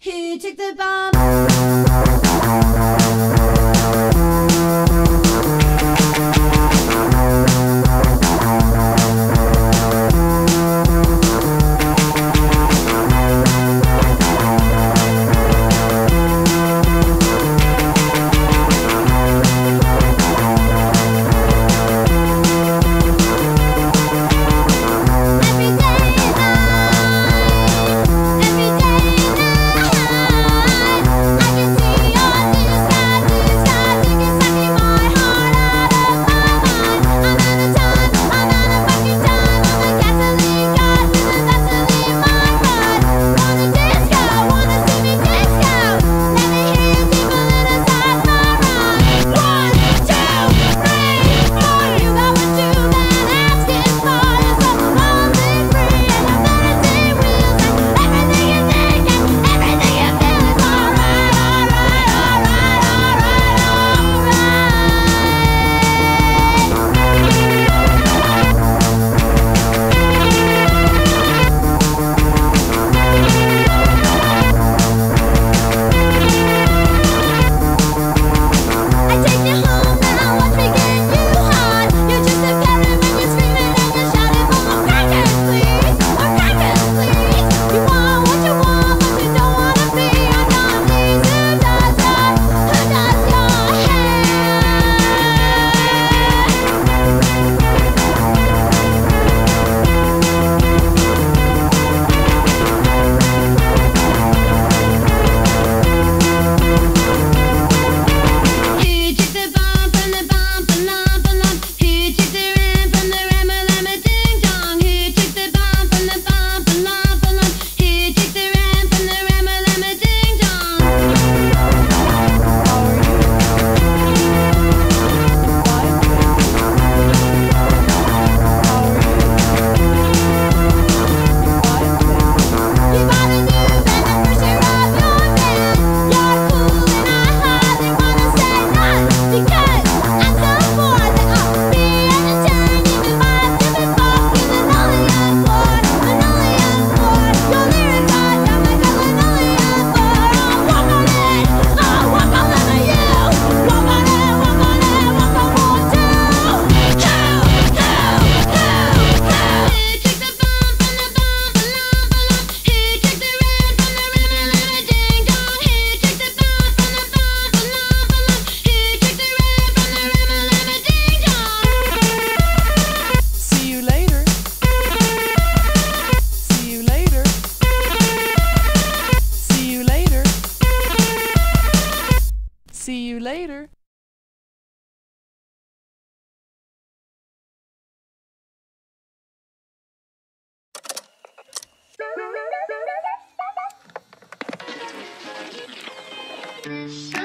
Who took the bomb? See you later. Disappointment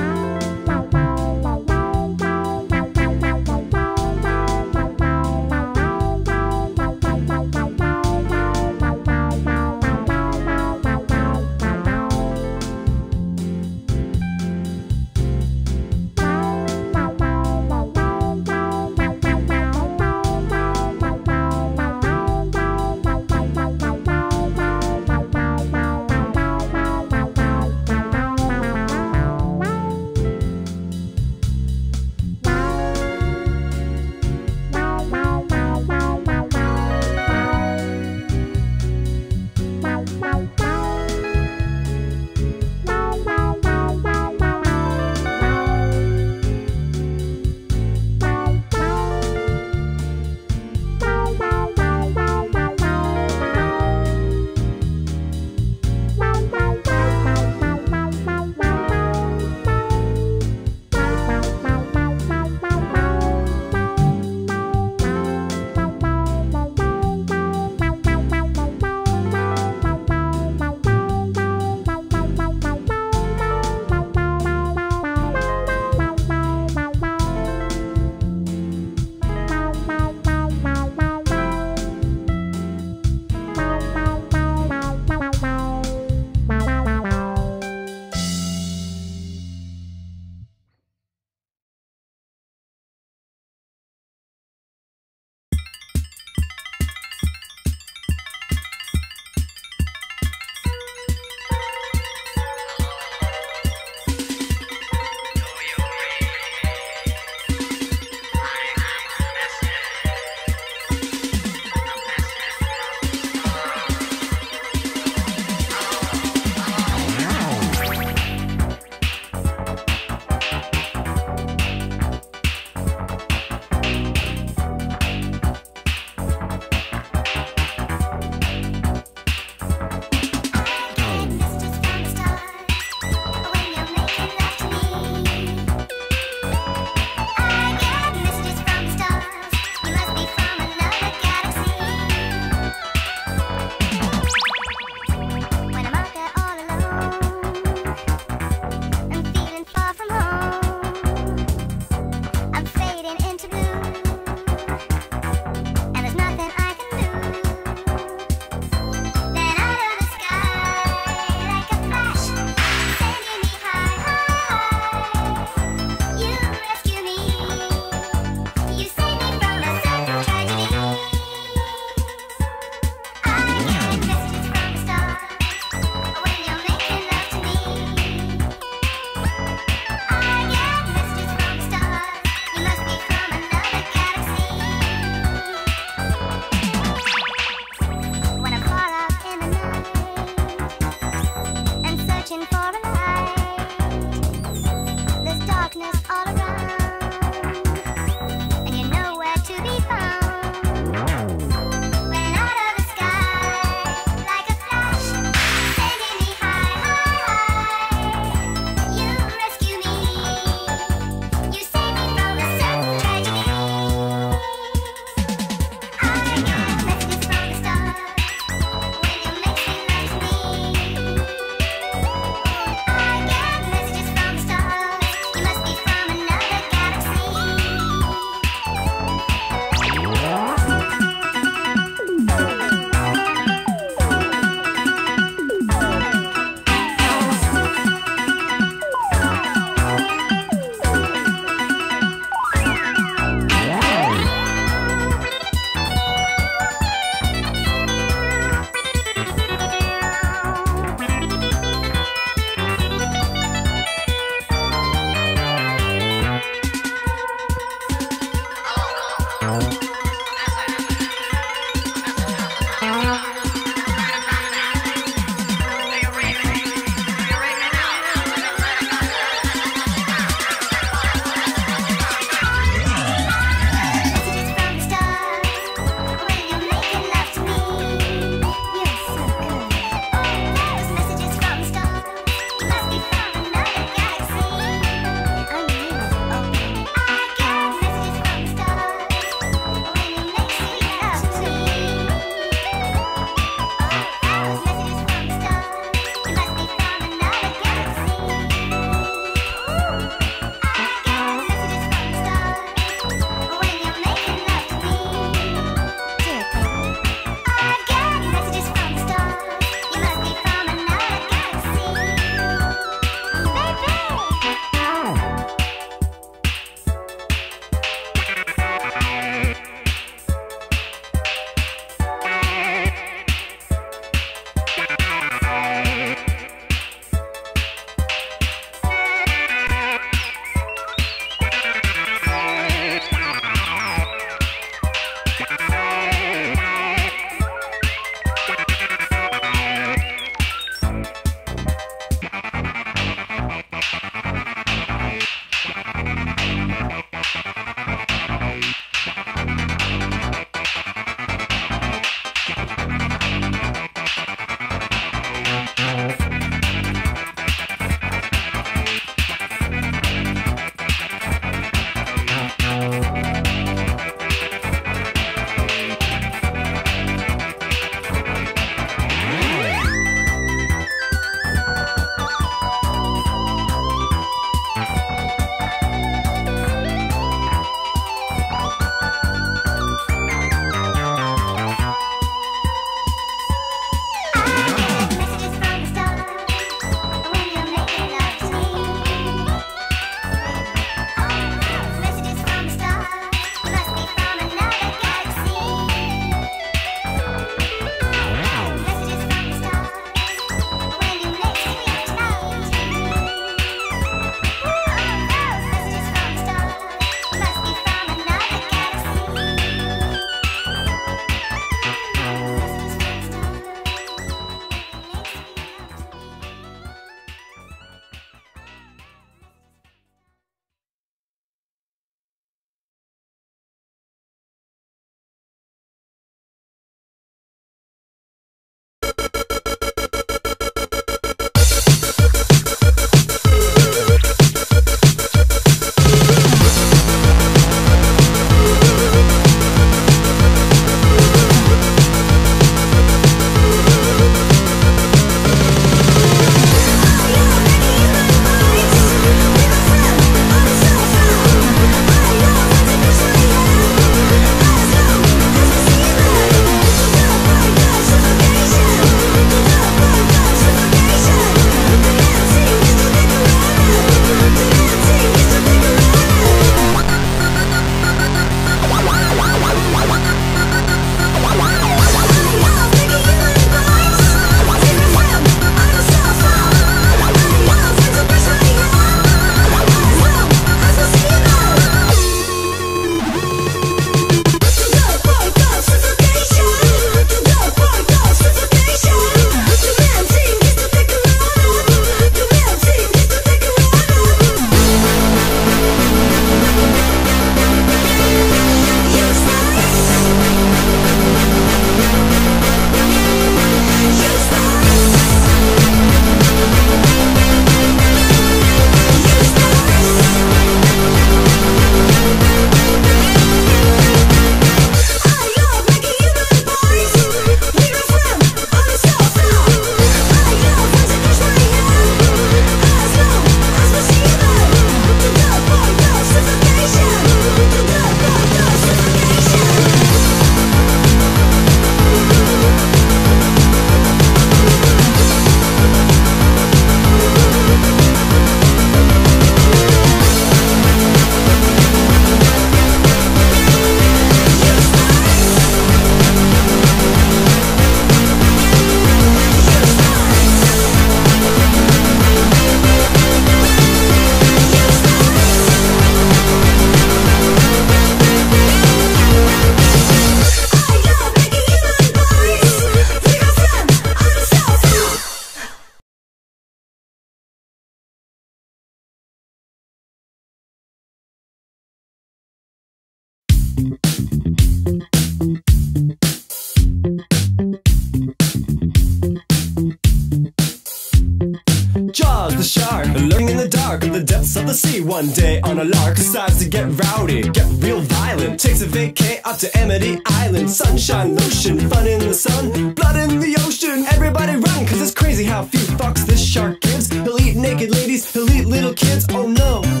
sea. One day on a lark, decides to get rowdy, get real violent. Takes a vacay up to Amity Island. Sunshine, lotion, fun in the sun, blood in the ocean. Everybody run, cause it's crazy how few fucks this shark gives. He'll eat naked ladies, he'll eat little kids. Oh no.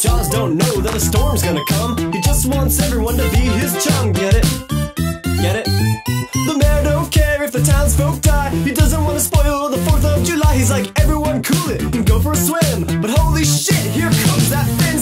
Jaws don't know that a storm's gonna come. He just wants everyone to be his chum. Get it? Get it? The mayor don't care if the townsfolk die. He doesn't want to spoil the 4th of July. He's like, everyone cool it and go for a swim. But holy shit, here comes that fin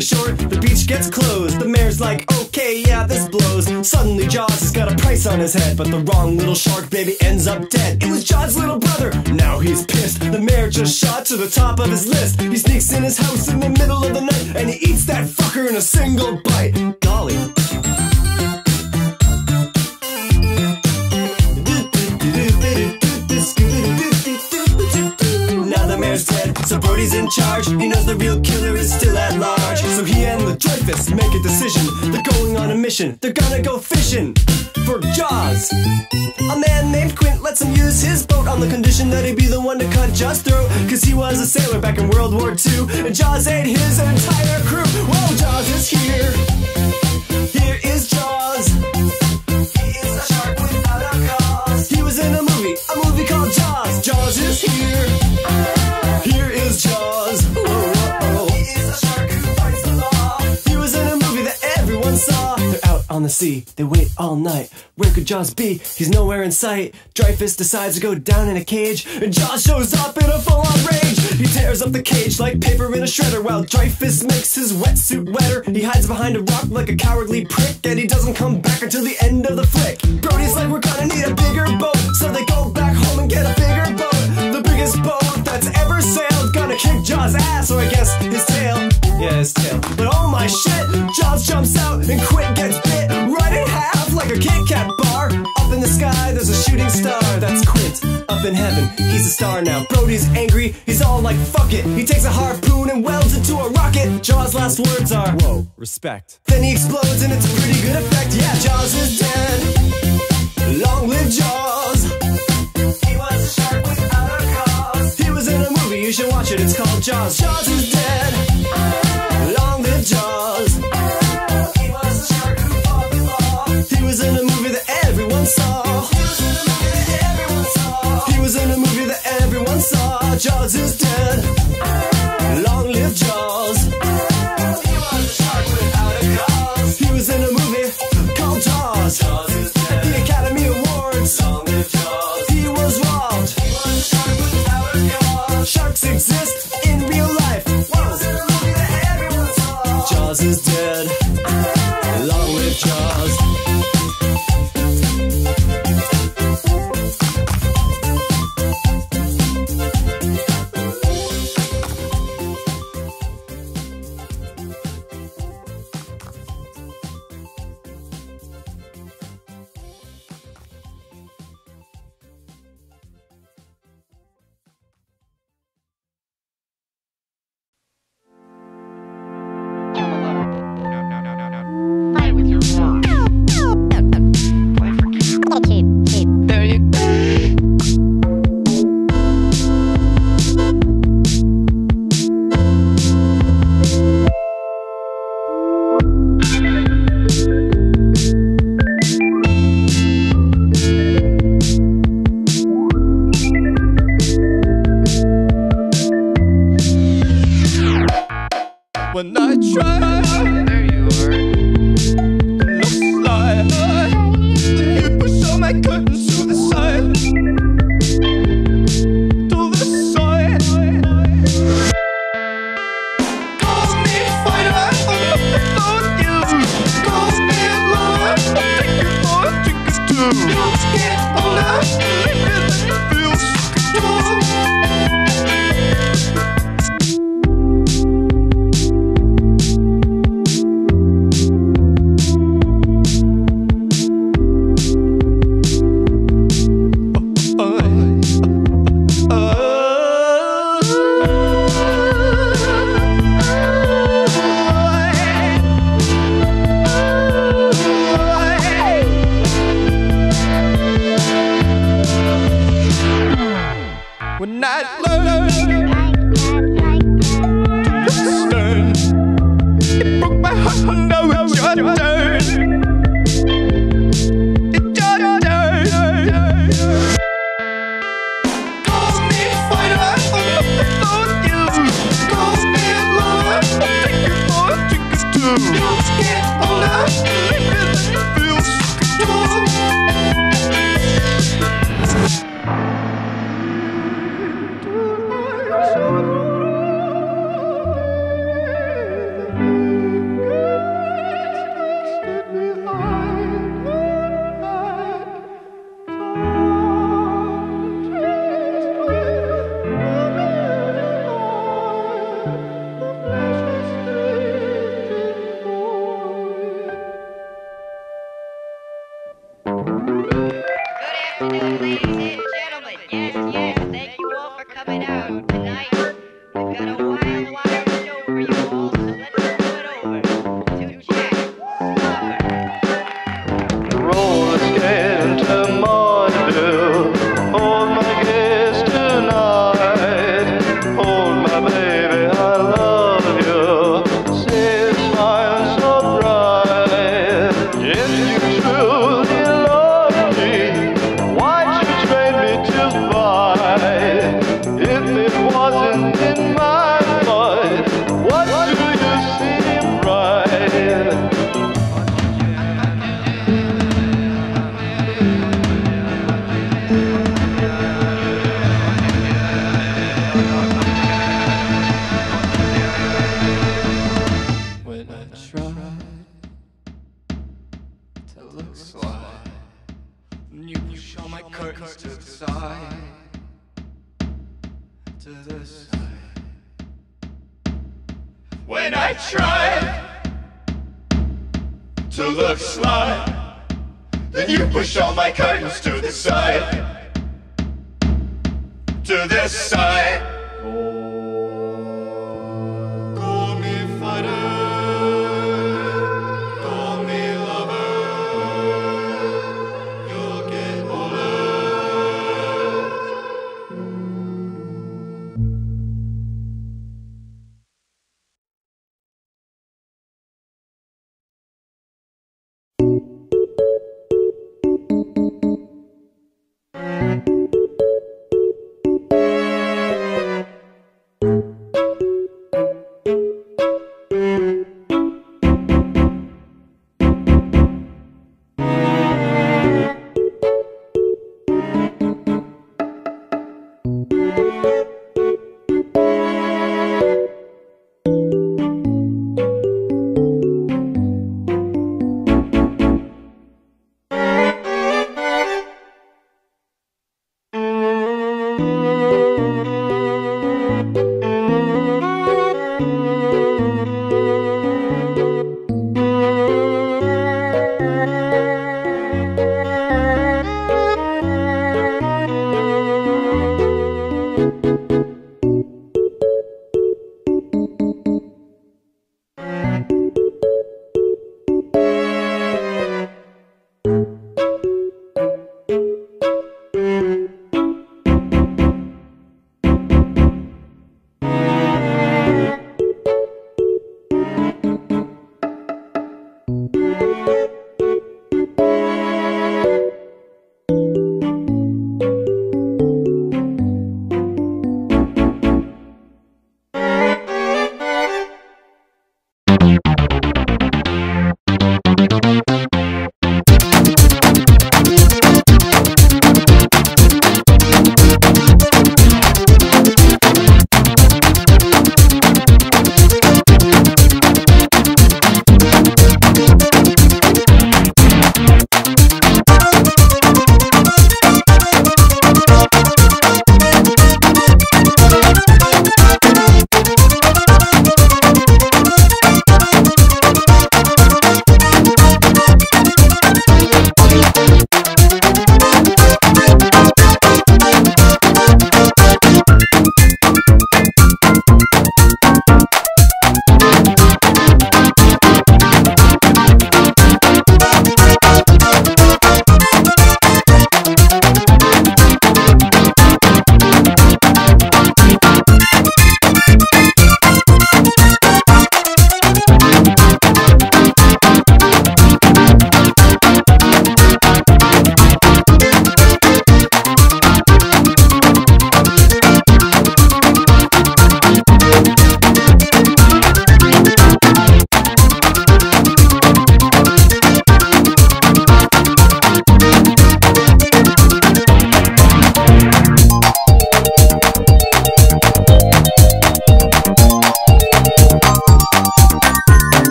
story short, the beach gets closed. The mayor's like, okay, yeah, this blows. Suddenly, Jaws has got a price on his head, but the wrong little shark baby ends up dead. It was Jaws' little brother. Now he's pissed. The mayor just shot to the top of his list. He sneaks in his house in the middle of the night and he eats that fucker in a single bite. Golly. So Brody's in charge. He knows the real killer is still at large. So he and the Dreyfuss make a decision. They're going on a mission. They're gonna go fishing for Jaws. A man named Quint lets him use his boat on the condition that he be the one to cut Jaws' throat. Cause he was a sailor back in World War II. And Jaws ate his entire crew. Whoa, Jaws is here. Here is Jaws. He is a shark without a cause. He was in a movie, a movie called Jaws. Jaws is. Here on the sea. They wait all night. Where could Jaws be? He's nowhere in sight. Dreyfuss decides to go down in a cage, and Jaws shows up in a full-on rage. He tears up the cage like paper in a shredder, while Dreyfuss makes his wetsuit wetter. He hides behind a rock like a cowardly prick, and he doesn't come back until the end of the flick. Brody's like, we're gonna need a bigger boat, so they go back home and get a bigger boat. The biggest boat that's ever sailed, gonna kick Jaws' ass, or I guess his tail. Yeah, his tail. But oh my shit, Jaws jumps out and Quint gets bit right in half like a Kit Kat bar. Up in the sky, there's a shooting star. That's Quint. Up in heaven, he's a star now. Brody's angry, he's all like, fuck it. He takes a harpoon and welds it to a rocket. Jaws' last words are, whoa, respect. Then he explodes and it's a pretty good effect. Yeah, Jaws is dead. Long live Jaws. He was a shark without a cause. He was in a movie, you should watch it. It's called Jaws. Jaws is dead. Jaws. He was a shark who fought the law. He was in a movie that everyone saw. He was in a movie that everyone saw. Jaws is dead.